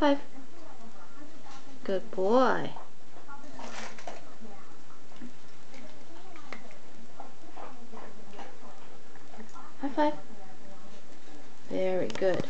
five. Good boy. High five. Very good.